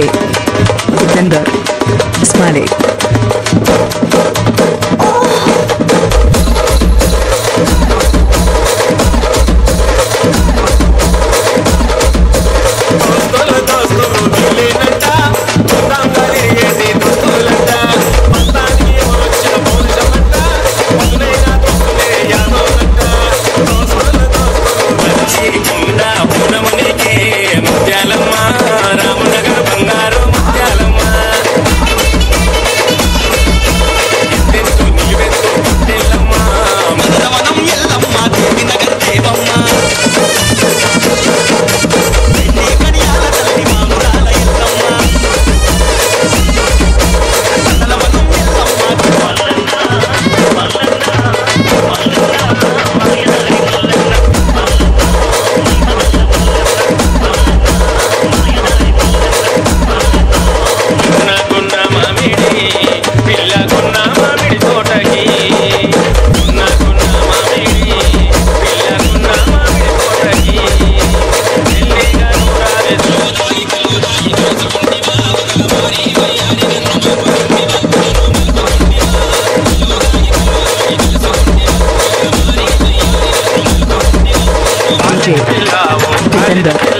पे Sikandar December.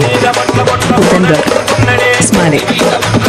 Gutenberg. Smiley.